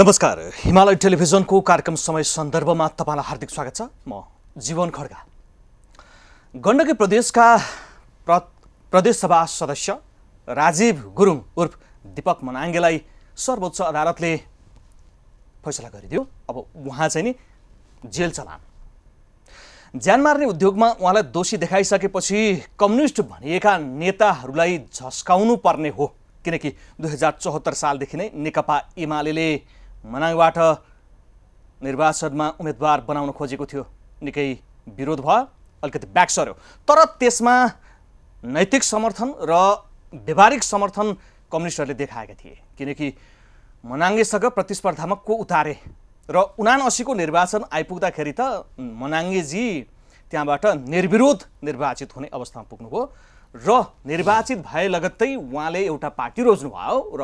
नमस्कार। हिमालय टेलिभिजनको कार्यक्रम समय सन्दर्भमा तपाईँलाई हार्दिक स्वागत छ। म जीवन खड्गा। गण्डकी प्रदेशका प्र प्रदेशसभा सदस्य राजीव गुरुङ उर्फ दिपक मनाङ्गेलाई सर्वोच्च अदालतले फैसला गरिदियो। अब उहाँ चाहिँ नि जेल चलान। ज्यान मार्ने उद्योगमा उहाँलाई दोषी देखाइसकेपछि कम्युनिस्ट भनिएका नेताहरूलाई झस्काउनु पर्ने हो। किनकि दुई हजार चौहत्तर सालदेखि नै नेकपा एमाले मनाङबाट निर्वाचनमा उम्मेदवार बनाउन खोजेको थियो। निकै विरोध भयो अलिकति ब्याक सर्यो। तर त्यसमा नैतिक समर्थन र व्यवहारिक समर्थन कम्युनिस्टहरूले देखाएका थिए। किनकि मनाङ्गेसँग प्रतिस्पर्धामा को उतारे? र उनान असीको निर्वाचन आइपुग्दाखेरि त मनाङ्गेजी त्यहाँबाट निर्विरोध निर्वाचित हुने अवस्थामा पुग्नुभयो। र निर्वाचित भए लगत्तै उहाँले एउटा पार्टी रोज्नुभयो र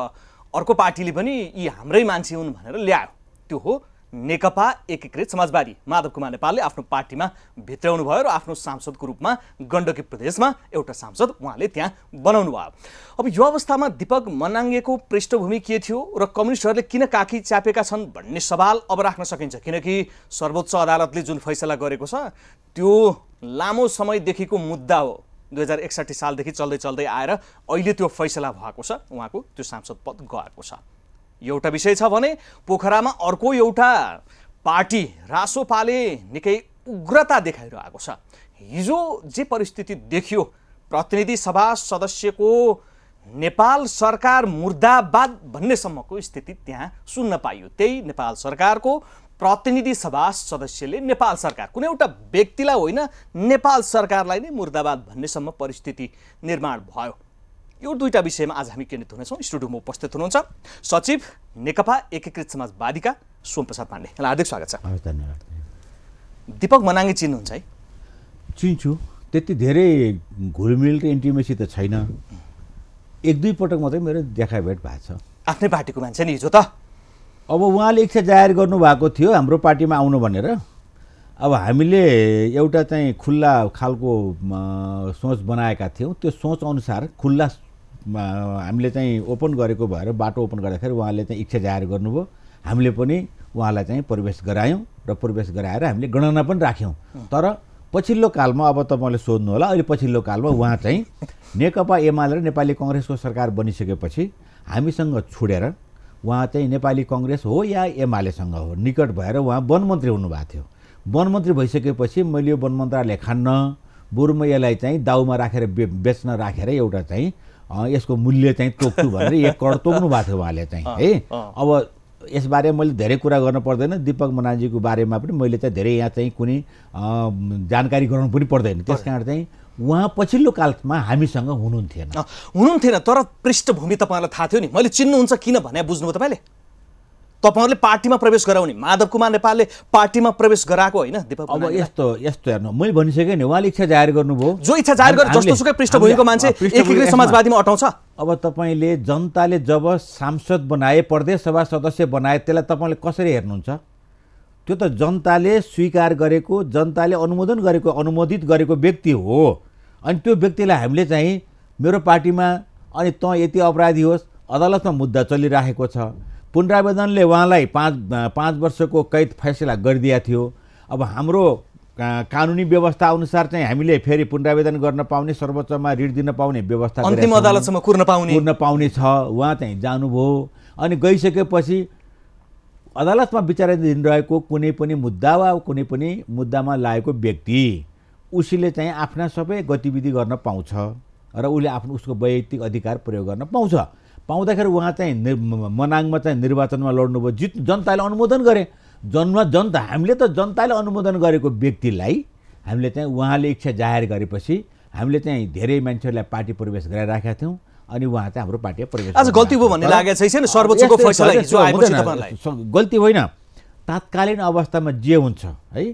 अर्को पार्टीले पनि यी हाम्रै मान्छे हुन् भनेर ल्यायो। त्यो हो नेकपा एकीकृत समाजवादी माधव कुमार नेपालले आफ्नो पार्टीमा भित्राउनु भयो र आफ्नो सांसदको रूपमा गण्डकी प्रदेशमा एउटा सांसद उहाँले त्यहाँ बनाउनु भयो। अब यो अवस्थामा दिपक मनाङ्गेको पृष्ठभूमि के थियो र कम्युनिस्टहरूले किन काखी च्यापेका छन् भन्ने सवाल अब राख्न सकिन्छ किनकि सर्वोच्च अदालतले जुन फैसला गरेको छ त्यो लामो समयदेखिको मुद्दा हो। दुई हजार एकसाठी सालदेखि चल्दै चल्दै आएर अहिले त्यो फैसला भएको छ उहाँको त्यो सांसद पद गएको छ। एउटा विषय छ भने पोखरामा अर्को एउटा पार्टी रासोपाले निकै उग्रता देखाइरहेको छ। हिजो जे परिस्थिति देखियो प्रतिनिधि सभा सदस्यको नेपाल सरकार मुर्दाबाद भन्नेसम्मको स्थिति त्यहाँ सुन्न पाइयो। त्यही नेपाल सरकारको प्रतिनिधि सभा सदस्यले नेपाल सरकार कुनै एउटा व्यक्तिलाई होइन नेपाल सरकारलाई नै मुर्दाबाद भन्नेसम्म परिस्थिति निर्माण भयो। यो दुईवटा विषयमा आज हामी केन्द्रित हुनेछौँ। स्टुडियोमा उपस्थित हुनुहुन्छ सचिव नेकपा एकीकृत समाजवादीका सोमप्रसाद पाण्डे। यहाँलाई हार्दिक स्वागत छ। धन्यवाद। दिपक मनाङ्गे चिन्नुहुन्छ है? चिन्छु। त्यति धेरै घुलमिल र इन्टिमेसी त छैन। एक दुई पटक मात्रै मेरो देखा भेट भएको छ। आफ्नै पार्टीको मान्छे नि हिजो त। अब उहाँले इच्छा जाहेर गर्नुभएको थियो हाम्रो पार्टीमा आउनु भनेर। अब हामीले एउटा चाहिँ खुल्ला खालको सोच बनाएका थियौँ। त्यो सोच अनुसार खुल्ला हामीले चाहिँ ओपन गरेको भएर बाटो ओपन गर्दाखेरि उहाँले चाहिँ इच्छा जाहेर गर्नुभयो। हामीले पनि उहाँलाई चाहिँ प्रवेश गरायौँ र प्रवेश गराएर हामीले गणना पनि राख्यौँ। तर पछिल्लो कालमा अब तपाईँले सोध्नु होला अहिले पछिल्लो कालमा उहाँ चाहिँ नेकपा एमाले र नेपाली कङ्ग्रेसको सरकार बनिसकेपछि हामीसँग छोडेर उहाँ चाहिँ नेपाली कङ्ग्रेस हो या एमालेसँग हो? निकट भएर उहाँ वनमन्त्री हुनुभएको थियो। वनमन्त्री भइसकेपछि मैले यो वन मन्त्रालय खान्न बरु म यसलाई चाहिँ दाउमा राखेर बे बेच्न राखेर एउटा चाहिँ यसको मूल्य चाहिँ तोक्छु भनेर एक करोड तोक्नु भएको थियो उहाँले चाहिँ है। अब यसबारे मैले धेरै कुरा गर्न पर्दैन। दिपक मनाजीको बारेमा पनि मैले चाहिँ धेरै यहाँ चाहिँ कुनै जानकारी गराउनु पनि पर्दैन। त्यस कारण चाहिँ उहाँ पछिल्लो कालमा हामीसँग हुनुहुन्थेन। हुनुहुन्थेन तर पृष्ठभूमि तपाईँलाई थाहा थियो नि। मैले चिन्नुहुन्छ किन भने बुझ्नुभयो तपाईँले? तपाईँहरूले पार्टीमा प्रवेश गराउने माधव कुमार नेपालले पार्टीमा प्रवेश गराएको होइन अब। यस्तो यस्तो हेर्नु मैले भनिसकेँ नि उहाँले इच्छा जाहेर गर्नुभयो। जो इच्छा जाहेर गरे हामीले- जस्तोसुकै पृष्ठभूमिको मान्छे एकीकृत समाजवादीमा अटाउँछ। अब तपाईँले जनताले जब सांसद बनाए प्रदेश सभा सदस्य बनाए त्यसलाई तपाईँले कसरी हेर्नुहुन्छ? त्यो त जनताले स्वीकार गरेको जनताले अनुमोदन गरेको अनुमोदित गरेको व्यक्ति हो। अनि त्यो व्यक्तिलाई हामीले चाहिँ मेरो पार्टीमा अनि तँ यति अपराधी होस् अदालतमा मुद्दा चलिराखेको छ। पुनरावेदनले उहाँलाई पाँच पाँच वर्षको कैद फैसला गरिदिएको थियो। अब हाम्रो कानुनी व्यवस्था अनुसार चाहिँ हामीले फेरि पुनरावेदन गर्न पाउने सर्वोच्चमा ऋण दिन पाउने व्यवस्था अन्तिम। अदालतसम्म कुर्न पाउने। पुर्न पाउने छ। उहाँ चाहिँ जानुभयो। अनि गइसकेपछि अदालतमा विचाराधीन रहेको कुनै पनि मुद्दा वा कुनै पनि मुद्दामा लागेको व्यक्ति उसले चाहिँ आफ्ना सबै गतिविधि गर्न पाउँछ र उसले आफ्नो उसको वैयक्तिक अधिकार प्रयोग गर्न पाउँछ। पाउँदाखेरि उहाँ चाहिँ मनाङमा चाहिँ निर्वाचनमा लड्नुभयो। जित जनताले अनुमोदन गरे। जन्म जनता हामीले त जनताले अनुमोदन गरेको व्यक्तिलाई हामीले चाहिँ उहाँले इच्छा जाहेर गरेपछि हामीले चाहिँ धेरै मान्छेहरूलाई पार्टी प्रवेश गराइराखेका थियौँ। अनि उहाँ चाहिँ हाम्रो पार्टीमा प्रवेश आज गल्ती भयो भन्ने लागेको छैन सर्वोच्चको फैसला गल्ती होइन। तात्कालीन अवस्थामा जे हुन्छ है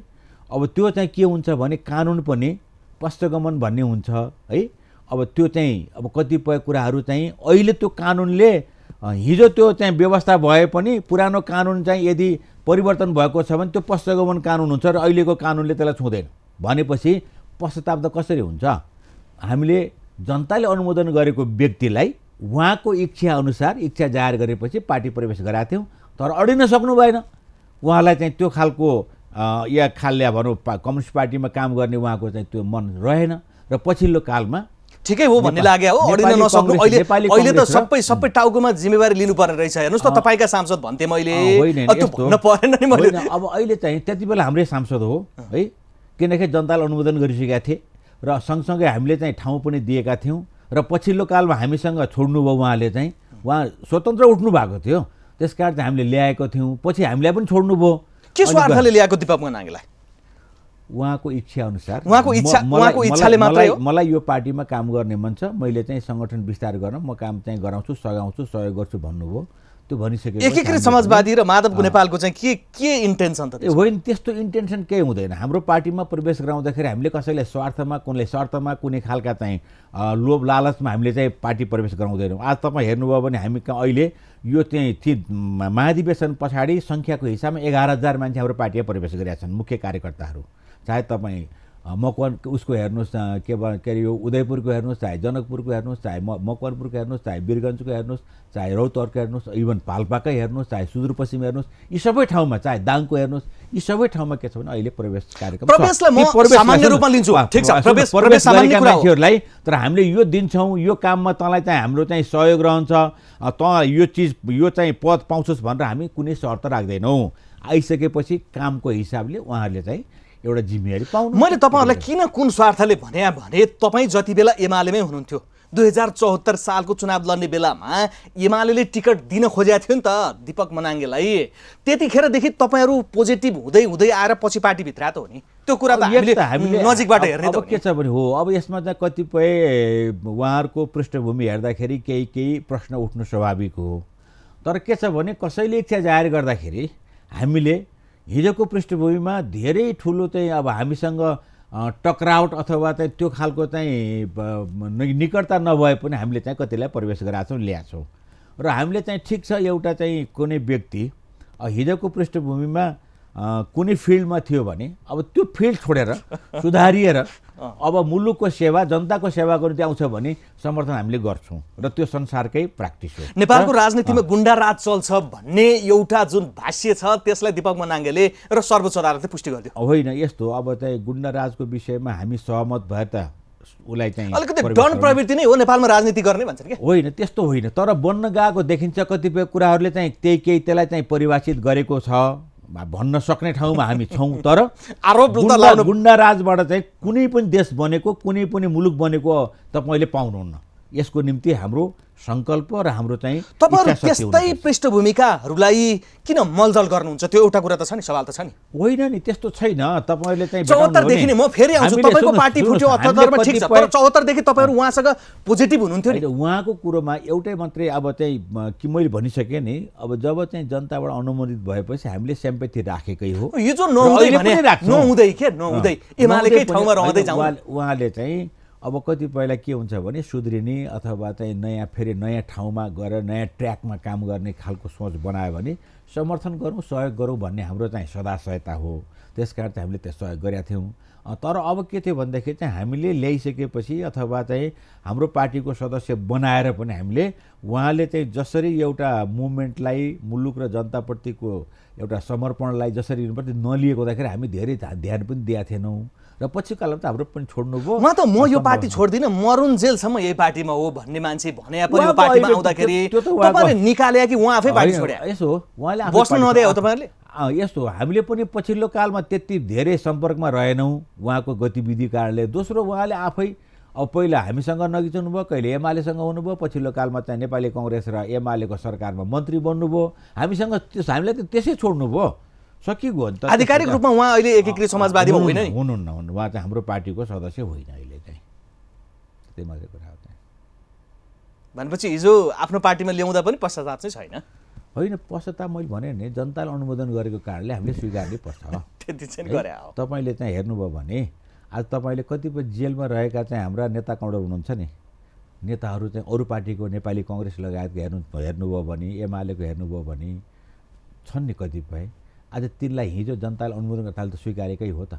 अब त्यो चाहिँ के हुन्छ भने कानुन पनि पश्चगमन भन्ने हुन्छ है। अब त्यो चाहिँ अब कतिपय कुराहरू चाहिँ अहिले त्यो कानुनले हिजो त्यो चाहिँ व्यवस्था भए पनि पुरानो कानुन चाहिँ यदि परिवर्तन भएको छ भने त्यो पश्चगमन कानुन हुन्छ र अहिलेको कानुनले त्यसलाई छुँदैन। भनेपछि पश्चाताप त कसरी हुन्छ? हामीले जनताले अनुमोदन गरेको व्यक्तिलाई उहाँको इच्छा अनुसार इच्छा जाहेर गरेपछि पार्टी प्रवेश गराएको थियौँ तर अडिन सक्नु भएन। उहाँलाई चाहिँ त्यो खालको या खाल्या भनौँ पा कम्युनिस्ट पार्टीमा काम गर्ने उहाँको चाहिँ त्यो मन रहेन र पछिल्लो कालमा ठिकै हो भन्ने लाग्यो हो। अडिन नसक्नु अहिले अहिले त सबै सबै टाउकोमा जिम्मेवारी लिनुपर्ने रहेछ। हेर्नुहोस् त तपाईँका सांसद भन्थे मैले। भन्न परेन नि मैले। अब अहिले चाहिँ त्यति बेला हाम्रै सांसद हो है? किनकि जनताले अनुमोदन गरिसकेका थिए। र सँगसँगै हामीले चाहिँ ठाउँ पनि दिएका थियौँ र पछिल्लो कालमा हामीसँग छोड्नुभयो उहाँले चाहिँ उहाँ स्वतन्त्र उठ्नु भएको थियो। त्यस कारण चाहिँ हामीले ल्याएको थियौँ। पछि हामीलाई पनि छोड्नुभयो। के स्वार्थले ल्याएको दिपक मनाङलाई उहाँको इच्छा अनुसार उहाँको इच्छा- उहाँको इच्छाले मात्रै हो? मलाई- यो पार्टीमा काम गर्ने मन छ मैले चाहिँ सङ्गठन विस्तार गर्न म काम चाहिँ गराउँछु सघाउँछु सहयोग गर्छु भन्नुभयो त्यो भनिसकेपछि एकीकृत समाजवादी र माधव अँ। नेपालको चाहिँ के के इन्टेन्सन त? होइन त्यस्तो इन्टेन्सन केही हुँदैन हाम्रो पार्टीमा प्रवेश गराउँदाखेरि हामीले कसैलाई स्वार्थमा कुनले स्वार्थमा कुनै खालका चाहिँ लोभ लालचमा हामीले चाहिँ पार्टी प्रवेश गराउँदैनौँ आज तपाईँ हेर्नुभयो भने हामी कहाँ अहिले यो चाहिँ ती महाधिवेशन पछाडि सङ्ख्याको हिसाबमा एघार हजार मान्छे हाम्रो पार्टीमा प्रवेश गरेका छन् मुख्य कार्यकर्ताहरू चाहे तपाईँ मकवान उसको हेर्नुहोस् के के अरे यो उदयपुरको हेर्नुहोस् चाहे जनकपुरको हेर्नुहोस् चाहे म मकवानपुरको हेर्नुहोस् चाहे वीरगञ्जको हेर्नुहोस् चाहे रौतहटको हेर्नुहोस् इभन पाल्पाकै हेर्नुहोस् चाहे सुदूरपश्चिम हेर्नुहोस् यी सबै ठाउँमा चाहे दाङको हेर्नुहोस् यी सबै ठाउँमा के छ भने अहिले प्रवेश कार्यक्रम। मान्छेहरूलाई तर हामीले यो दिन्छौँ यो काममा तँलाई चाहिँ हाम्रो चाहिँ सहयोग रहन्छ। तँ यो चिज यो चाहिँ पद पाउँछस् भनेर हामी कुनै शर्त राख्दैनौँ। आइसकेपछि कामको हिसाबले उहाँहरूले चाहिँ एउटा जिम्मेवारी पाउनु मैले तपाईँहरूलाई किन कुन स्वार्थले भने भने तपाईँ जति बेला एमालेमै हुनुहुन्थ्यो दुई हजार चौहत्तर सालको चुनाव लड्ने बेलामा एमाले टिकट दिन खोजेको थियो नि त दिपक मनाङ्गेलाई। त्यतिखेरदेखि तपाईँहरू पोजिटिभ हुँदै हुँदै आएर पछि पार्टीभित्र आएको हो नि। त्यो कुरा त हामीले त हामीले नजिकबाट हेर्ने त के। छ भने हो अब यसमा चाहिँ कतिपय उहाँहरूको पृष्ठभूमि हेर्दाखेरि केही केही प्रश्न उठ्नु स्वाभाविक हो। तर के छ भने कसैले इच्छा जाहेर गर्दाखेरि हामीले हिजोको पृष्ठभूमिमा धेरै ठुलो चाहिँ अब हामीसँग टकरावट अथवा चाहिँ त्यो खालको चाहिँ निकटता नभए पनि हामीले चाहिँ कतिलाई प्रवेश गराएको छौँ ल्याएको छौँ। र हामीले चाहिँ ठिक छ एउटा चाहिँ कुनै व्यक्ति हिजोको पृष्ठभूमिमा कुनै फिल्डमा थियो भने अब त्यो फिल्ड छोडेर सुधारिएर अब मुलुकको सेवा जनताको सेवाको निम्ति आउँछ भने समर्थन हामीले गर्छौँ र त्यो संसारकै प्र्याक्टिस हो। नेपालको राजनीतिमा गुन्डा राज चल्छ भन्ने एउटा जुन भाष्य छ त्यसलाई दिपक मनाङ्गेले र सर्वोच्च अदालतले पुष्टि गरिदियो। होइन यस्तो अब चाहिँ गुन्डा राजको विषयमा हामी सहमत भए त उसलाई चाहिँ अलिकति डन प्रवृत्ति नै हो नेपालमा राजनीति गर्ने भन्छन् क्या। होइन त्यस्तो होइन। तर बन्न गएको देखिन्छ कतिपय कुराहरूले चाहिँ त्यही केही त्यसलाई चाहिँ परिभाषित गरेको छ। भन्न सक्ने ठाउँमा हामी छौँ तर आरोप त गुन्डा लाउनु गुन्डा राजबाट चाहिँ कुनै पनि देश बनेको कुनै पनि मुलुक बनेको तपाईँले पाउनुहुन्न। यसको निम्ति हाम्रो सङ्कल्प र हाम्रो चाहिँ तपाईँहरू त्यस्तै। पृष्ठभूमिकाहरूलाई किन मलजल गर्नुहुन्छ? त्यो एउटा कुरा त छ नि सवाल त छ नि। होइन नि त्यस्तो छैन। तपाईँले चाहिँ चौहत्तरदेखि नै। म फेरि आउँछु। तपाईँको पार्टी फुट्यो अठहत्तरमा ठिक छ तर चौहत्तरदेखि तपाईँहरू उहाँसँग पोजिटिभ हुनुहुन्थ्यो नि। उहाँको कुरोमा एउटै मात्रै अब चाहिँ कि मैले भनिसकेँ नि अब जब चाहिँ जनताबाट अनुमोदित भएपछि हामीले सेम्पेथी राखेकै हो। यो जो नहुँदै। नहुँदै के? नहुँदै। एमालेकै ठाउँमा रहँदै जाउँ। उहाँले चाहिँ अब कतिपयलाई के हुन्छ भने सुध्रिने अथवा चाहिँ नयाँ फेरि नयाँ ठाउँमा गएर नयाँ ट्र्याकमा काम गर्ने खालको सोच बनायो भने समर्थन गरौँ सहयोग गरौँ भन्ने हाम्रो चाहिँ सदा सहायता हो। त्यस कारण चाहिँ हामीले त्यो सहयोग गरेका थियौँ। तर अब के थियो भनेदेखि चाहिँ हामीले ल्याइसकेपछि अथवा चाहिँ हाम्रो पार्टीको सदस्य बनाएर पनि हामीले उहाँले चाहिँ जसरी एउटा मुभमेन्टलाई मुलुक र जनताप्रतिको एउटा समर्पणलाई जसरी नलिएको हुँदाखेरि हामी धेरै ध्या- ध्यान पनि दिएका थिएनौँ। र पछि कालमा त हाम्रो पनि छोड्नुभयो उहाँ त म यो पार्टी। छोड्दिनँ मरुन जेलसम्म यही पार्टीमा हो भन्ने मान्छे भने पार्टीमा आउँदाखेरि तपाईँले निकाले कि उहाँ आफै पार्टी छोड्या? यसो हो, उहाँले बस्नु नदिए हो। तपाईँहरूले? यस्तो हामीले पनि पछिल्लो कालमा त्यति धेरै सम्पर्कमा रहेनौँ उहाँको गतिविधि कारणले। दोस्रो उहाँले आफै अब पहिला हामीसँग नगिचाउनु भयो कहिले एमालेसँग हुनुभयो पछिल्लो कालमा चाहिँ नेपाली कङ्ग्रेस र एमालेको सरकारमा मन्त्री बन्नुभयो। हामीसँग त्यस हामीलाई त त्यसै छोड्नुभयो सकिगयो नि त आधिकारिक रूपमा उहाँ अहिले एकीकृत समाजवादीमा होइन नि। हुनुहुन्न हुनुहुन्न उहाँ चाहिँ हाम्रो पार्टीको सदस्य होइन अहिले चाहिँ। त्यही मात्रै कुरा हो चाहिँ भनेपछि हिजो आफ्नो पार्टीमा ल्याउँदा पनि पश्चाताप चाहिँ छैन। होइन पश्चाताप मैले भने नि जनताले अनुमोदन गरेको कारणले हामीले स्वीकार्नै पर्छ। त्यति चाहिँ? गरे तपाईँले चाहिँ हेर्नुभयो भने आज तपाईँले कतिपय जेलमा रहेका चाहिँ हाम्रा नेता कौडर हुनुहुन्छ नि। नेताहरू चाहिँ अरू पार्टीको नेपाली कङ्ग्रेस लगायतको हेर्नु हेर्नुभयो भने एमालेको हेर्नुभयो भने छन् नि कतिपय। आज तिनलाई हिजो जनताले अनुमोदन गर्न थाले त स्वीकारेकै हो त।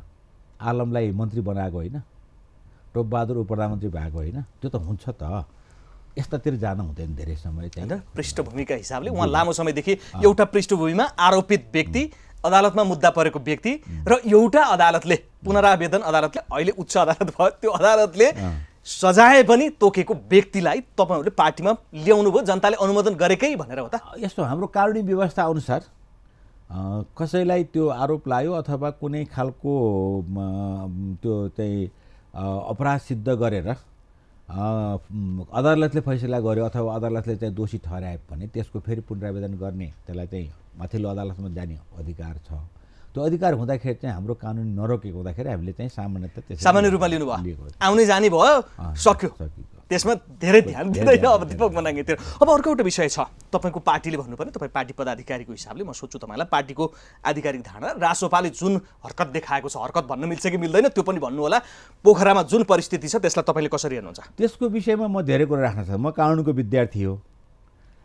आलमलाई मन्त्री बनाएको होइन टोपबहादुर उप प्रधानमन्त्री भएको होइन त्यो त हुन्छ त। यस्तातिर जान हुँदैन धेरै समय होइन पृष्ठभूमिका हिसाबले उहाँ लामो समयदेखि एउटा पृष्ठभूमिमा आरोपित व्यक्ति अदालतमा मुद्दा परेको व्यक्ति र एउटा अदालतले पुनरावेदन अदालतले अहिले उच्च अदालत भयो त्यो अदालतले सजाय पनि तोकेको व्यक्तिलाई तपाईँहरूले पार्टीमा ल्याउनु भयो जनताले अनुमोदन गरेकै भनेर हो त। यस्तो हाम्रो कानुनी व्यवस्था अनुसार कसैलाई त्यो आरोप लाग्यो अथवा कुनै खालको त्यो चाहिँ अपराध सिद्ध गरेर अदालतले फैसला गर्यो अथवा अदालतले चाहिँ दोषी ठहरायो भने त्यसको फेरि पुनरावेदन गर्ने त्यसलाई चाहिँ माथिल्लो अदालतमा जाने अधिकार छ त्यो अधिकार हुँदाखेरि चाहिँ हाम्रो कानुन नरोकेको हुँदाखेरि हामीले चाहिँ सामान्यतः सामान्य रूपमा लिनुभयो। आउने जाने भयो सक्यो। त्यसमा धेरै ध्यान दिँदैन। अब दिपक मनाङतिर अब अर्को एउटा विषय छ। तपाईँको पार्टीले भन्नुपर्ने तपाईँ पार्टी पदाधिकारीको हिसाबले म सोध्छु तपाईँलाई। पार्टीको आधिकारिक धारणा रासोपाले जुन हरकत देखाएको छ हरकत भन्न मिल्छ कि मिल्दैन त्यो पनि भन्नु होला पोखरामा जुन परिस्थिति छ त्यसलाई तपाईँले कसरी हेर्नुहुन्छ? त्यसको विषयमा म धेरै कुरा राख्न सक्छु। म कानुनको विद्यार्थी हो।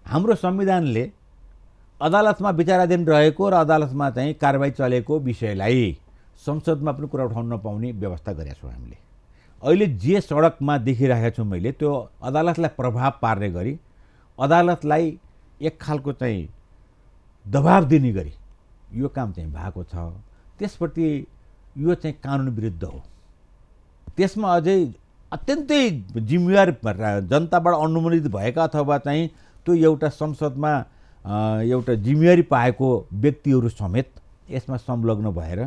हाम्रो संविधानले अदालतमा विचाराधीन रहेको र अदालतमा चाहिँ कारवाही चलेको विषयलाई संसदमा पनि कुरा उठाउन नपाउने व्यवस्था गरेका छौँ हामीले। अहिले जे सडकमा देखिरहेको छु मैले त्यो अदालतलाई प्रभाव पार्ने गरी अदालतलाई एक खालको चाहिँ दबाब दिने गरी यो काम चाहिँ भएको छ। त्यसप्रति यो चाहिँ कानुन विरुद्ध हो। त्यसमा अझै अत्यन्तै जिम्मेवार जनताबाट अनुमोदित भएका अथवा चाहिँ त्यो एउटा संसदमा एउटा जिम्मेवारी पाएको व्यक्तिहरू समेत यसमा संलग्न भएर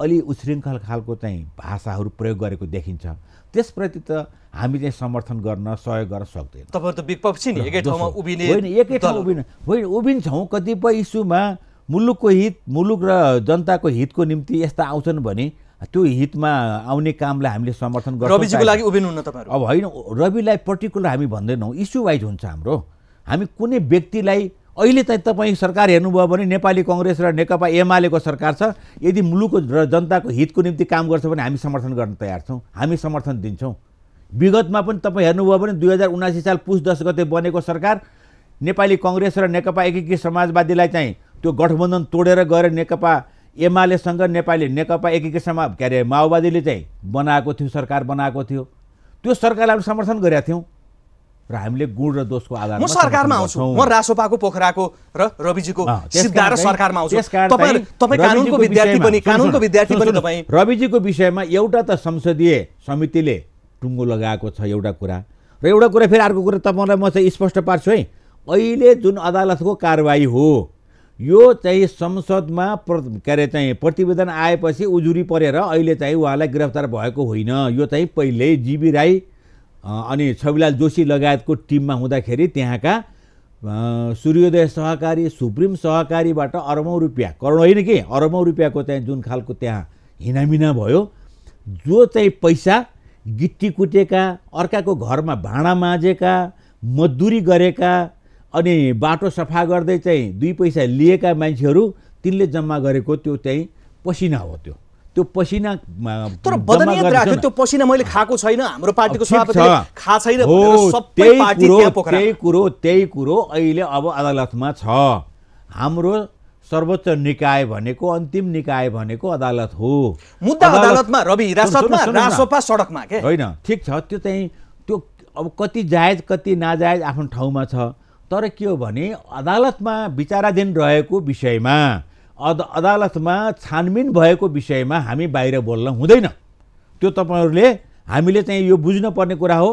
अलि उच्छृङ्खल खालको चाहिँ भाषाहरू प्रयोग गरेको देखिन्छ। त्यसप्रति त हामी चाहिँ समर्थन गर्न सहयोग गर्न सक्दैन। तपाईँहरू त विपक्षी नि एकै ठाउँमा उभिने होइन एकै ठाउँ दल। उभिन होइन उभिन्छौँ कतिपय इस्युमा मुलुकको हित मुलुक र जनताको हितको निम्ति यस्ता आउँछन् भने त्यो हितमा आउने कामलाई हामीले समर्थन गर्छौँ रविजीको लागि उभिनुहुन्न तपाईँहरू। अब होइन रविलाई पर्टिकुलर हामी भन्दैनौँ इस्यु वाइज हुन्छ हाम्रो। हामी कुनै व्यक्तिलाई अहिले चाहिँ तपाईँ सरकार हेर्नुभयो भने नेपाली कङ्ग्रेस र नेकपा एमालेको सरकार छ। यदि मुलुकको र जनताको हितको निम्ति काम गर्छ भने हामी समर्थन गर्न तयार छौँ। हामी समर्थन दिन्छौँ। विगतमा पनि तपाईँ हेर्नुभयो भने दुई हजार उनासी साल पुस दस गते बनेको सरकार नेपाली कङ्ग्रेस र नेकपा एकीकृत समाजवादीलाई चाहिँ त्यो गठबन्धन तोडेर गएर नेकपा एमालेसँग नेपाली नेकपा एकीकृत समाज के अरे माओवादीले चाहिँ बनाएको थियो सरकार बनाएको थियो। त्यो सरकारलाई हामी समर्थन गरेका थियौँ। र हामीले गुण र दोषको आधारमा म सरकारमा आउँछु। म रासोपाको पोखराको र रविजीको सिद्धा र सरकारमा आउँछु। तपाईँ तपाईँ कानुनको विद्यार्थी विषयमा- पनि कानुनको विद्यार्थी पनि तपाईँ रविजीको विषयमा एउटा त संसदीय समितिले टुङ्गो लगाएको छ एउटा कुरा। र एउटा कुरा फेरि अर्को कुरा तपाईँलाई म चाहिँ स्पष्ट पार्छु है। अहिले जुन अदालतको कारवाही हो यो चाहिँ संसदमा प्र के अरे चाहिँ प्रतिवेदन आएपछि उजुरी परेर अहिले चाहिँ उहाँलाई गिरफ्तार भएको होइन। यो चाहिँ पहिल्यै जिबी राई अनि छविलाल जोशी लगायतको टिममा हुँदाखेरि त्यहाँका सूर्योदय सहकारी सुप्रिम सहकारीबाट अरबौँ रुपियाँ करोड होइन कि अरबौँ रुपियाँको चाहिँ जुन खालको त्यहाँ हिनामिना भयो जो चाहिँ पैसा गिट्टी कुटेका अर्काको घरमा भाँडा माझेका मजदुरी गरेका अनि बाटो सफा गर्दै चाहिँ दुई पैसा लिएका मान्छेहरू तिनले जम्मा गरेको त्यो चाहिँ पसिना हो त्यो। त्यो पसिना तर बदनियत राख्यो त्यो पसिना मैले खाएको छैन। हाम्रो पार्टीको। सभापतिले खा छैन सबै त्यही पार्टी कुरो त्यहाँ पोखरा। त्यही कुरो त्यही कुरो अहिले अब अदालतमा छ। हाम्रो सर्वोच्च निकाय भनेको अन्तिम निकाय भनेको अदालत हो। मुद्दा अदालत- अदालतमा रवि। रासोपा सडकमा के? होइन ठिक छ। त्यो चाहिँ त्यो अब कति जायज कति नाजायज आफ्नो ठाउँमा छ। तर के हो भने अदालतमा विचाराधीन रहेको विषयमा अद अदालतमा छानबिन भएको विषयमा हामी बाहिर बोल्न हुँदैन। त्यो तपाईँहरूले हामीले चाहिँ यो बुझ्नुपर्ने कुरा हो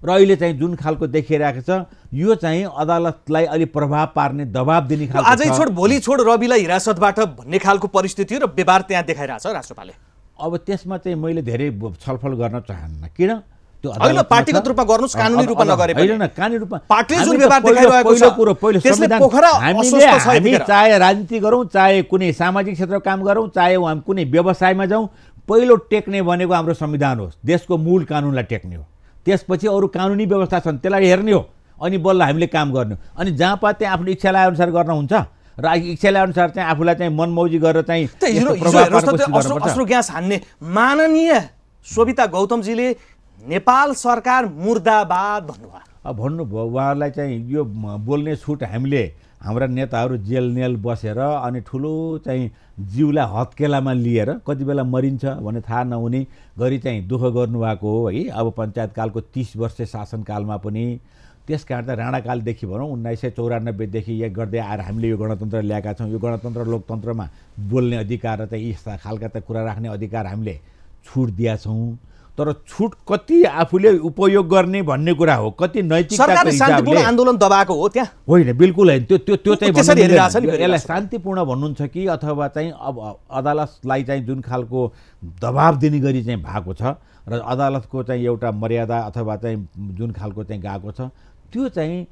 र अहिले चाहिँ जुन खालको देखिरहेको छ यो चाहिँ अदालतलाई अलिक प्रभाव पार्ने दबाब दिने खालको आजै। छोड भोलि छोड रविलाई हिरासतबाट भन्ने खालको परिस्थिति हो र व्यवहार त्यहाँ देखाइरहेछ रासोपाले अब त्यसमा चाहिँ मैले धेरै छलफल गर्न चाहन्न। किन? होइन, पार्टीगत। रूपमा गर्नुहोस्, कानुनी रूपमा नगरे। होइन कानुनी रूपमा पार्टीले जुन व्यवहार देखाइरहेको छ, कुरो पहिलो त्यसले संविधान पोखरा हामीले हामी। चाहे राजनीति गरौँ चाहे कुनै सामाजिक क्षेत्रमा काम गरौँ चाहे हामी कुनै व्यवसायमा जाउँ पहिलो टेक्ने भनेको हाम्रो संविधान हो देशको मूल कानुनलाई टेक्ने हो त्यसपछि अरू कानुनी व्यवस्था छन् त्यसलाई हेर्ने हो अनि बल्ल हामीले काम गर्ने हो अनि जहाँ पा त्यहाँ आफ्नो इच्छालाई अनुसार गर्न हुन्छ र इच्छालाई अनुसार चाहिँ आफूलाई चाहिँ मनमौजी गरेर चाहिँ ग्यास हान्ने माननीय शोभिता गौतमजीले नेपाल सरकार मुर्दाबाद भन्नुभयो। अब भन्नुभयो उहाँहरूलाई चाहिँ यो बोल्ने छुट हामीले हाम्रा नेताहरू जेल नेल बसेर अनि ठुलो चाहिँ जिउलाई हत्केलामा लिएर कति बेला मरिन्छ भन्ने थाहा नहुने गरी चाहिँ दुःख गर्नुभएको हो है। अब पञ्चायतकालको तिस वर्ष शासनकालमा पनि त्यस कारण त राणाकालदेखि भनौँ उन्नाइस सय चौरानब्बेदेखि एक गर्दै आएर हामीले यो गणतन्त्र ल्याएका छौँ। यो गणतन्त्र लोकतन्त्रमा बोल्ने अधिकार र चाहिँ यी खालका त कुरा राख्ने अधिकार हामीले छुट दिएका छौँ। तर छुट कति आफूले उपयोग गर्ने भन्ने कुरा हो? कति नैतिकताको सरकारले शान्तिपूर्ण आन्दोलन दबाएको हो त्यहाँ? होइन बिल्कुल होइन। त्यो त्यो त्यो चाहिँ यसलाई। शान्तिपूर्ण भन्नुहुन्छ कि अथवा चाहिँ अब अदालतलाई चाहिँ जुन खालको दबाब दिने गरी चाहिँ भएको छ र अदालतको चाहिँ एउटा मर्यादा अथवा चाहिँ जुन खालको चाहिँ गएको छ त्यो चाहिँ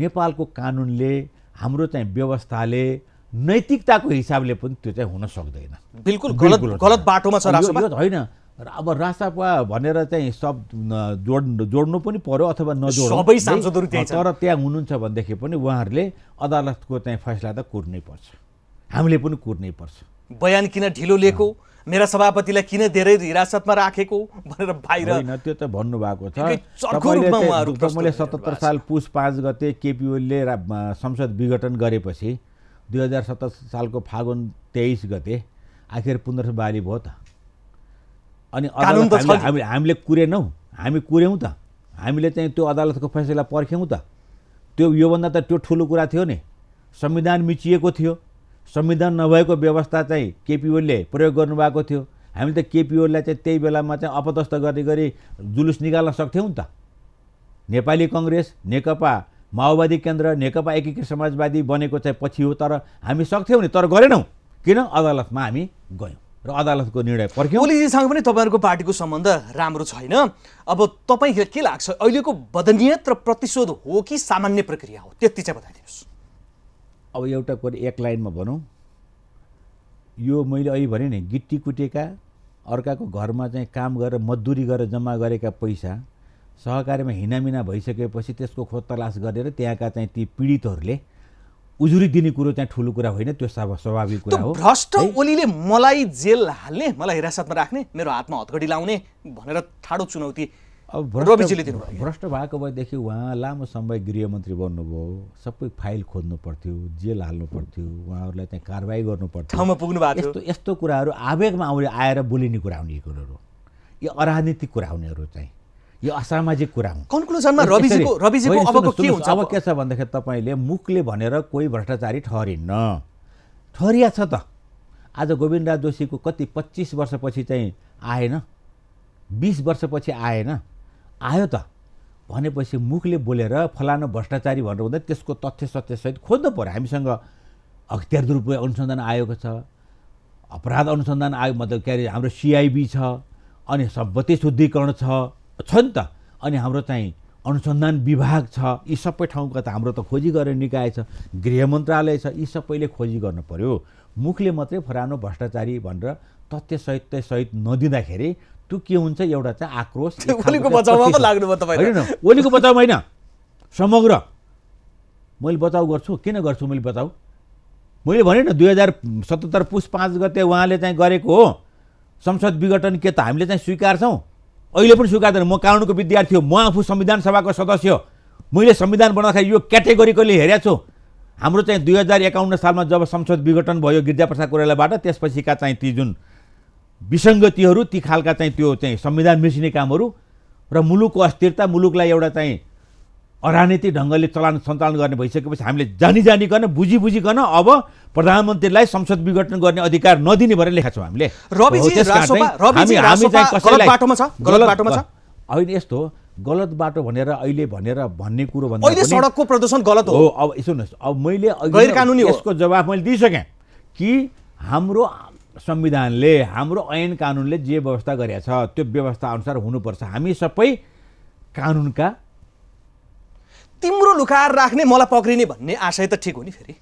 नेपालको कानुनले हाम्रो चाहिँ व्यवस्थाले नैतिकताको हिसाबले पनि त्यो चाहिँ हुन सक्दैन। बिल्कुल गलत गलत बाटोमा छ होइन। अब रासापा भनेर चाहिँ सब जोड जोड्नु पनि पर्यो अथवा नजोड्नु सबै? सांसदहरू। तर त्यहाँ हुनुहुन्छ भनेदेखि पनि उहाँहरूले अदालतको चाहिँ फैसला त कुर्नै पर्छ। हामीले पनि कुर्नै पर्छ। बयान किन ढिलो लिएको? मेरा सभापतिलाई किन धेरै हिरासतमा राखेको? भनेर बाहिर होइन त्यो त भन्नुभएको छ। गरिरहनु सतहत्तर। साल पुस पाँच गते केपी ओलीले रा- संसद विघटन गरेपछि दुई हजार सत्तर सालको फागुन तेइस गते आखिर पुनर्बाली भयो त। अनि अदालत हामीले। हामीले कुरेनौँ। हामी कुर्यौँ त। हामीले चाहिँ त्यो अदालतको फैसला पर्ख्यौँ त। त्यो योभन्दा त त्यो ठुलो कुरा थियो नि। संविधान मिचिएको थियो। संविधान नभएको व्यवस्था चाहिँ केपी ओलीले प्रयोग गर्नुभएको थियो। हामीले त केपी ओलीलाई चाहिँ त्यही बेलामा चाहिँ अपदस्थ गर्ने गरी जुलुस निकाल्न सक्थ्यौँ नि त। नेपाली कङ्ग्रेस नेकपा माओवादी केन्द्र नेकपा एकीकृत समाजवादी बनेको चाहिँ पछि हो तर हामी सक्थ्यौँ नि। तर गरेनौँ। किन? अदालतमा हामी गयौँ। र अदालतको निर्णय पर्ख्यौँ। ओलीजीसँग पनि तपाईँहरूको पार्टीको सम्बन्ध राम्रो छैन। अब तपाईँलाई के लाग्छ? अहिलेको बदनियत र प्रतिशोध हो कि सामान्य प्रक्रिया हो? त्यति चाहिँ बताइदिनुहोस्। अब एउटा कुरा एक लाइनमा भनौँ। यो मैले अहिले भने नि गिट्टी कुटेका अर्काको घरमा चाहिँ काम गरेर मजदुरी गरेर जम्मा गरेका पैसा सहकारीमा हिनामिना भइसकेपछि त्यसको खोज तलास गरेर त्यहाँका चाहिँ ती पीडितहरूले उजुरी दिने कुरो चाहिँ ठुलो कुरा होइन त्यो स्वाभा- स्वाभाविक कुरा हो। भ्रष्ट? ओलीले मलाई जेल हाल्ने मलाई हिरासतमा राख्ने मेरो हातमा हतघडी लाउने भनेर ठाडो चुनौती अब भ्रष्ट। भ्रष्ट भएको भएदेखि उहाँ लामो समय गृहमन्त्री बन्नुभयो। सबै फाइल खोज्नु पर्थ्यो जेल हाल्नु पर्थ्यो उहाँहरूलाई चाहिँ कारवाही गर्नु पर्थ्यो। ठाउँमा पुग्नु भएको यस्तो यस्तो कुराहरू आवेगमा आउने आएर बोलिने कुरा हुने कुरोहरू यो अराजनीतिक कुरा हुनेहरू चाहिँ। यो असामाजिक कुरा हुन् कन्क्लुजनमा रविजीको रविजीको अबको के हुन्छ? अब के छ भन्दाखेरि तपाईँले मुखले भनेर कोही भ्रष्टाचारी ठहरिन्न। ठहरिया छ त। आज गोविन्दराज जोशीको कति पच्चिस वर्षपछि चाहिँ आएन। बिस वर्षपछि आएन। आयो त। भनेपछि मुखले बोलेर फलानु भ्रष्टाचारी भनेर हुँदा त्यसको तथ्य सत्यसहित खोज्नु पऱ्यो हामीसँग अख्तियार दुरुपयोग अनुसन्धान आएको छ। अपराध अनुसन्धान आयोग मतलब के अरे हाम्रो सिआइबी छ। अनि सम्पत्ति शुद्धिकरण छ। छ नि त। अनि हाम्रो चाहिँ अनुसन्धान विभाग छ। यी सबै ठाउँका त हाम्रो त खोजी गरेर निकाय छ। गृह मन्त्रालय छ। यी सबैले खोजी गर्नु पर्यो। मुखले मात्रै फरानो भ्रष्टाचारी भनेर तथ्य सहित सहित नदिँदाखेरि त्यो के हुन्छ? एउटा चाहिँ आक्रोश ओलीको बचाउमा त। होइन ओलीको बचाउ होइन। समग्र। मैले बचाउ गर्छु। किन गर्छु मैले बचाउ? मैले भने न दुई हजार सतहत्तर पुस पाँच गते उहाँले चाहिँ गरेको हो। संसद विघटन के त हामीले चाहिँ स्वीकार्छौँ? अहिले पनि स्वीकार्दैन म कानुनको विद्यार्थी हो। म आफू संविधान सभाको सदस्य मैले संविधान बनाउँदाखेरि यो क्याटेगोरिकली हेरेको छु। हाम्रो चाहिँ दुई हजार एकाउन्न सालमा जब संसद विघटन भयो गिरिजाप्रसाद कोइरालाबाट त्यसपछिका चाहिँ ती जुन विसङ्गतिहरू ती खालका चाहिँ त्यो चाहिँ संविधान मिसिने कामहरू र मुलुकको अस्थिरता मुलुकलाई एउटा चाहिँ अराजनीतिक ढङ्गले चलान सञ्चालन गर्ने भइसकेपछि हामीले जानी जानिकन बुझी बुझिकन अब प्रधानमन्त्रीलाई संसद विघटन गर्ने अधिकार नदिने भनेर लेखेका छौँ हामीले? होइन यस्तो गलत बाटो भनेर अहिले भनेर भन्ने कुरो भन्दा सडकको प्रदूषण गलत हो अब सुन्नुहोस् अब मैले। यसको जवाब मैले दिइसकेँ कि हाम्रो संविधानले हाम्रो ऐन कानुनले जे व्यवस्था गरेका छ त्यो व्यवस्था अनुसार हुनुपर्छ हामी सबै कानुनका लुकाएर राख्ने मलाई पक्रिने भन्ने आशय त ठिक हो नि फेरि।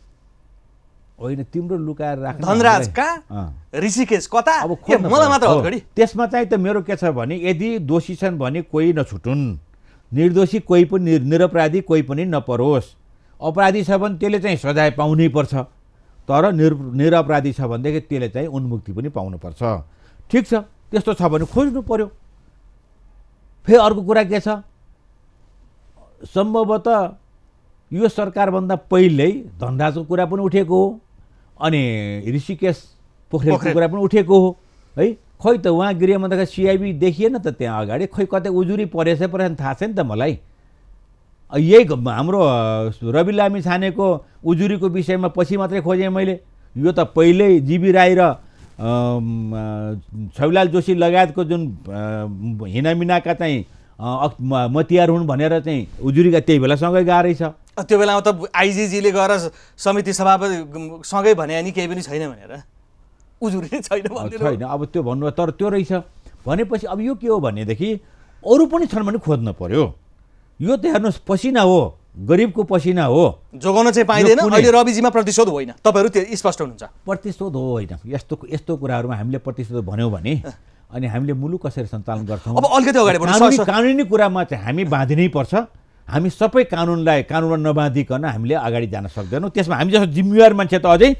होइन तिम्रो लुकाएर राख्ने धनराज कहाँ। ऋषिकेश कता? मलाई। मात्र हतघडी त्यसमा चाहिँ त मेरो के छ भने यदि दोषी छन् भने कोही नछुटुन्। निर्दोषी कोही पनि निर- निरपराधी कोही पनि नपरोस्। अपराधी छ भने त्यसले चाहिँ सजाय पाउनै पर्छ। तर निर निरपराधी छ भनेदेखि त्यसले चाहिँ उन्मुक्ति पनि पाउनुपर्छ ठिक छ त्यस्तो छ भने खोज्नु पर्यो। फेरि अर्को कुरा के छ? सम्भवतः यो सरकारभन्दा पहिल्यै धनराजको कुरा पनि उठेको हो अनि ऋषिकेश पोखरेलको पोखरेल। कुरा पनि उठेको हो है? खै त उहाँ गृहमन्त्रीका सिआइबी देखिएन त त्यहाँ अगाडि? खै कतै उजुरी परेछ परेछ थाहा छैन त मलाई। यही हाम्रो रवि लामी छानेको उजुरीको विषयमा पछि मात्रै खोजेँ मैले। यो त पहिल्यै जिबी राई र छविलाल जोशी लगायतको जुन हिनामिनाका चाहिँ मतियार हुन् भनेर चाहिँ उजुरीका त्यही बेला सँगै गएको रहेछ त्यो बेलामा त आइजिजीले गएर समिति सभापति सँगै भने नि केही पनि छैन भनेर। उजुरी नै छैन छैन। अब त्यो भन्नु तर त्यो रहेछ। भनेपछि अब यो के हो भनेदेखि अरू पनि छन् भने खोज्न पर्यो। यो त हेर्नुहोस् पसिना हो। गरिबको पसिना हो। जोगाउन चाहिँ पाइँदैन। अहिले रविजीमा प्रतिशोध होइन। तपाईँहरू त्यो स्पष्ट हुनुहुन्छ। प्रतिशोध हो होइन। यस्तो यस्तो कुराहरूमा हामीले प्रतिशोध भन्यौँ भने अनि हामीले मुलुक कसरी सञ्चालन गर्छौँ? अब अलिकति अगाडि कानुनी कुरामा चाहिँ हामी बाँधिनै पर्छ। हामी सबै कानुनलाई कानुनमा नबाँधिकन हामीले अगाडि जान सक्दैनौँ। त्यसमा हामी जस्तो जिम्मेवार मान्छे त अझै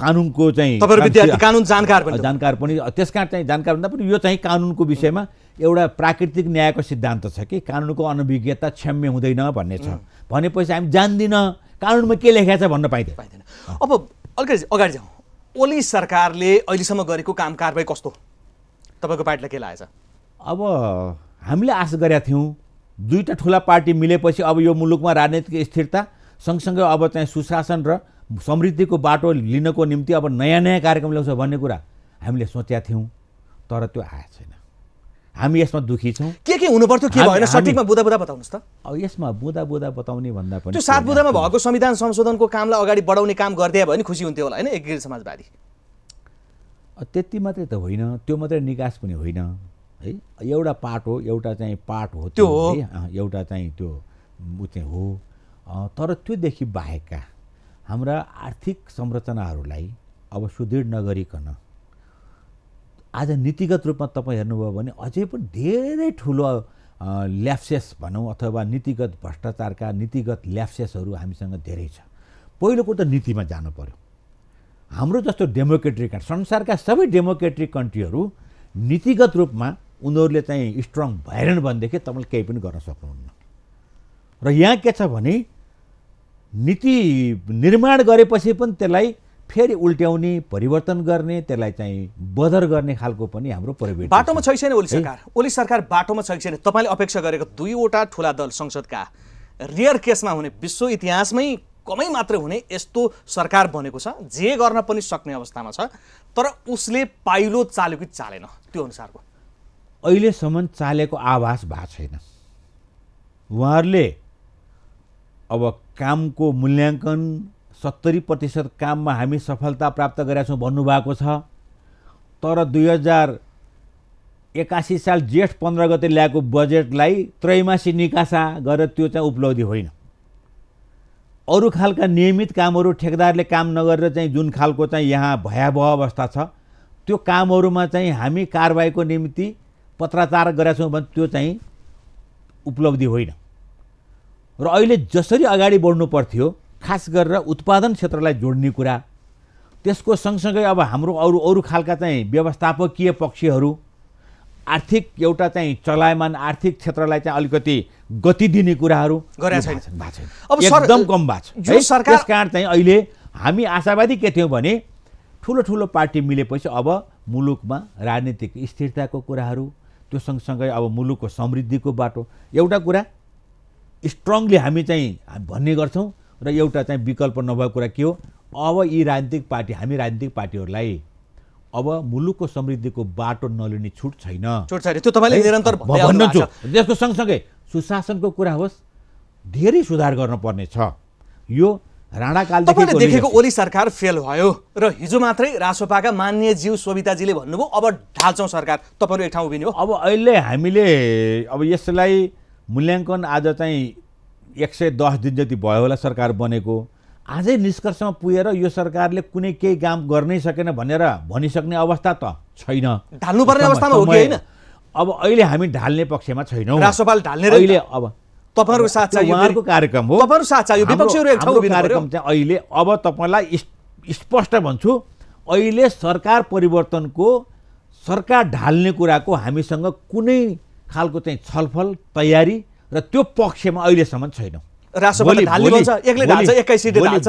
कानुनको चाहिँ विद्यार्थी कानुन जानकार पनि जानकार पनि त्यस कारण चाहिँ जानकार भन्दा पनि यो चाहिँ कानुनको विषयमा एउटा प्राकृतिक न्यायको सिद्धान्त छ कि कानुनको अनभिज्ञता क्षम्य हुँदैन भन्ने छ। भनेपछि हामी जान्दिन कानुनमा के लेखेको छ भन्न पाइँदैन। पाइँदैन। अब अलिकति अगाडि जाउँ। ओली सरकारले अहिलेसम्म गरेको काम कारवाही कस्तो? तपाईँको पार्टीलाई के लागेछ? अब हामीले आश गरेका थियौँ। दुईवटा ठुला पार्टी मिलेपछि अब यो मुलुकमा राजनीतिक स्थिरता सँगसँगै अब चाहिँ सुशासन र समृद्धिको बाटो लिनको निम्ति अब नयाँ नयाँ कार्यक्रम ल्याउँछ भन्ने कुरा हामीले सोचेका थियौँ तर त्यो आएको छैन। हामी यसमा दुःखी छौँ। के के हुनु पर्थ्यो के भएन? सठिकमा बुदा बुदा बताउनुहोस् त। अब यसमा बुदा बुदा बताउने भन्दा पनि त्यो सात बुदामा भएको संविधान संशोधनको कामलाई अगाडि बढाउने काम गरिदिए भयो भने खुसी हुन्थ्यो होला होइन? एकीकृत समाजवादी। त्यति मात्रै त होइन। त्यो मात्रै निकास पनि होइन। है? एउटा पार्ट हो एउटा चाहिँ पार्ट हो त्यो हो। एउटा चाहिँ त्यो ऊ चाहिँ हो। तर त्योदेखि बाहेकका हाम्रा आर्थिक संरचनाहरूलाई अब सुदृढ नगरिकन आज नीतिगत रूपमा तपाईँ हेर्नुभयो भने अझै पनि धेरै ठुलो ल्याप्सेस भनौँ अथवा नीतिगत भ्रष्टाचारका नीतिगत ल्याप्सेसहरू हामीसँग धेरै छ। पहिलो कुरो त नीतिमा जानु पर्यो। हाम्रो जस्तो डेमोक्रेटिक कन्ट्री संसारका सबै डेमोक्रेटिक कन्ट्रीहरू नीतिगत रूपमा उनीहरूले चाहिँ स्ट्रङ भएनन् भनेदेखि तपाईँले केही पनि गर्न सक्नुहुन्न। र यहाँ के छ भने नीति निर्माण गरेपछि पनि त्यसलाई फेरि उल्ट्याउने परिवर्तन गर्ने त्यसलाई चाहिँ बदर गर्ने खालको पनि हाम्रो प्रवृत्ति। बाटोमा छ। कि छैन ओली सरकार? ओली सरकार बाटोमा छ कि छैन तपाईँले अपेक्षा गरेको दुईवटा ठुला दल संसदका रियर केसमा हुने विश्व इतिहासमै कमै मात्र हुने यस्तो सरकार बनेको छ जे गर्न पनि सक्ने अवस्थामा छ तर उसले पाइलो चाल्यो कि चालेन त्यो अनुसारको। अहिलेसम्म चालेको आभास भएको छैन। उहाँहरूले अब कामको मूल्याङ्कन सत्तरी प्रतिशत काममा हामी सफलता प्राप्त गरेका छौँ भन्नुभएको छ। तर दुई हजार एकासी साल जेठ पन्ध्र गते ल्याएको बजेटलाई त्रैमासी निकासा गरेर त्यो चाहिँ उपलब्धि होइन। अरू खालका नियमित कामहरू ठेकदारले काम नगरेर चाहिँ जुन खालको चाहिँ यहाँ भयावह अवस्था छ त्यो कामहरूमा चाहिँ हामी कारवाहीको निम्ति पत्राचार गरेका छौँ भने त्यो चाहिँ उपलब्धि होइन। र अहिले जसरी अगाडि बढ्नु पर्थ्यो खास गरेर उत्पादन क्षेत्रलाई जोड्ने कुरा त्यसको सँगसँगै अब हाम्रो अरू अरू खालका चाहिँ व्यवस्थापकीय पक्षहरू आर्थिक एउटा चाहिँ चलायमान आर्थिक क्षेत्रलाई चाहिँ अलिकति गति दिने कुराहरू छैन। अब एकदम कम भएको छ। त्यस कारण चाहिँ अहिले हामी आशावादी के थियौँ भने ठुलो ठुलो पार्टी मिलेपछि अब मुलुकमा राजनीतिक स्थिरताको कुराहरू त्यो सँगसँगै अब मुलुकको समृद्धिको बाटो। एउटा कुरा स्ट्रङली हामी चाहिँ भन्ने गर्छौँ र एउटा चाहिँ विकल्प नभएको कुरा के हो? अब यी राजनीतिक पार्टी हामी राजनीतिक पार्टीहरूलाई अब मुलुकको समृद्धिको बाटो नलिने छुट छैन। छोट छैन। त्यो तपाईँले? निरन्तर म भन्दै आउनु भन्न भएको छु। त्यसको सँगसँगै सुशासनको कुरा होस् धेरै सुधार गर्नुपर्ने छ यो राणाकालदेखि देखेको ओली सरकार फेल भयो र हिजो मात्रै रासोपाका मान्य जीव सोभिताजीले भन्नुभयो अब ढाल्छौँ सरकार। तपाईँहरू एक ठाउँ उभिने हो। अब अहिले हामीले अब यसलाई मूल्याङ्कन आज चाहिँ एक सय दस दिन जति भयो होला सरकार बनेको। आजै निष्कर्षमा पुगेर यो सरकारले कुनै केही काम गर्नै सकेन भनेर भनिसक्ने अवस्था त छैन। ढाल्नुपर्ने अवस्थामा हो कि होइन? अब अहिले हामी ढाल्ने पक्षमा छैनौँ। रासोपाल ढाल्ने अहिले अब तपाईँहरूको साथ चाहियो उहाँहरूको कार्यक्रम हो। तपाईँहरू साथ चाहियो विपक्षीहरू एक ठाउँ कार्यक्रम चाहिँ अहिले अब तपाईँलाई स्प- स्पष्ट भन्छु अहिले सरकार परिवर्तनको सरकार ढाल्ने कुराको हामीसँग कुनै खालको चाहिँ छलफल तयारी र त्यो पक्षमा अहिलेसम्म छैनौँ।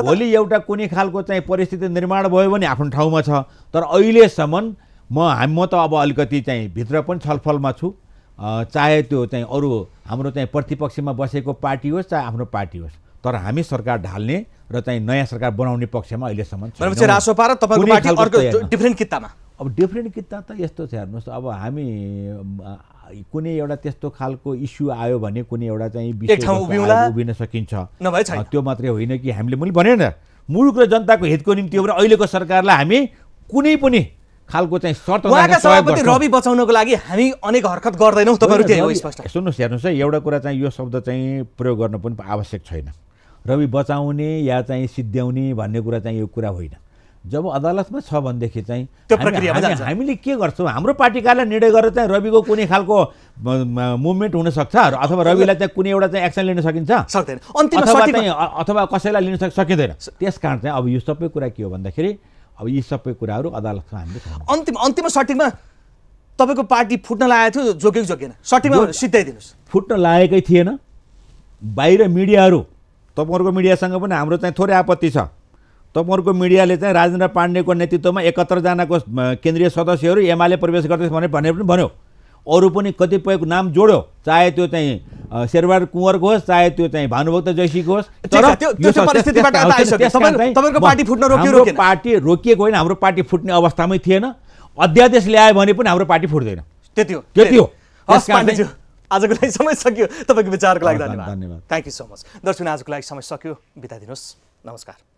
भोलि- एउटा कुनै खालको चाहिँ परिस्थिति निर्माण भयो भने आफ्नो ठाउँमा छ। तर अहिलेसम्म म हाम म त अब अलिकति चाहिँ भित्र पनि छलफलमा छु। चाहे त्यो चाहिँ अरू हाम्रो चाहिँ प्रतिपक्षमा बसेको पार्टी होस् चाहे आफ्नो पार्टी होस् तर हामी सरकार ढाल्ने र चाहिँ नयाँ सरकार बनाउने पक्षमा अहिलेसम्म रासोपा र तपाईँको पार्टी अर्को डिफ्रेन्ट कितामा? अब डिफ्रेन्ट किता त यस्तो छ हेर्नुहोस् अब हामी कुनै एउटा त्यस्तो खालको इस्यु आयो भने कुनै एउटा चाहिँ उभिन सकिन्छ। त्यो मात्रै होइन कि हामीले मैले भने न मुलुक र जनताको हितको निम्ति हो भने अहिलेको सरकारलाई हामी कुनै पनि खालको चाहिँ शर्त उहाँका सभापति। रवि बचाउनको लागि हामी अनेक हरकत गर्दैनौँ तपाईँहरू त्यही हो स्पष्ट सुन्नुहोस् हेर्नुहोस् है एउटा कुरा चाहिँ यो शब्द चाहिँ प्रयोग गर्नु पनि आवश्यक छैन। रवि बचाउने या चाहिँ सिद्ध्याउने भन्ने कुरा चाहिँ यो कुरा होइन। जब अदालतमा छ भनेदेखि चाहिँ। हामीले के गर्छौँ? हाम्रो पार्टी कार्यालय निर्णय गरेर चाहिँ रविको कुनै खालको मुभमेन्ट हुनसक्छ अथवा रविलाई चाहिँ कुनै एउटा चाहिँ एक्सन लिन सकिन्छ? सक्दैन। अथवा कसैलाई लिन सक- सकिँदैन। त्यस कारण चाहिँ अब यो सबै कुरा के हो भन्दाखेरि अब यी सबै कुराहरू अदालतमा हामीले। अन्तिम अन्तिम सठिकमा तपाईँको पार्टी फुट्न लागेको थियो जोग्यो कि जोगिएन सठिकमा जो- सिद्धाइदिनुहोस् फुट्न लागेकै थिएन। बाहिर मिडियाहरू तपाईँहरूको मिडियासँग पनि हाम्रो चाहिँ थोरै आपत्ति छ। तपाईँहरूको मिडियाले चाहिँ राजेन्द्र पाण्डेको नेतृत्वमा एकहत्तरजनाको केन्द्रीय सदस्यहरू एमाले प्रवेश गर्दैछ भने भनेर पनि भन्यो। अरू पनि कतिपयको नाम जोड्यो। चाहे त्यो चाहिँ अ, शेरबहादुर कुँवरको होस् चाहे त्यो चाहिँ भानुभक्त जैसीको होस् पार्टी रोकिएको होइन हाम्रो पार्टी फुट्ने अवस्थामै थिएन। अध्यादेश ल्यायो भने पनि हाम्रो पार्टी फुट्दैन। त्यति हो। त्यति हो। आजको लागि समय सकियो। तपाईँको विचारको लागि धन्यवाद धन्यवाद। थ्याङ्क यू सो मच दर्शक आजको लागि समय सक्यो। बिता दिनुहोस्। नमस्कार।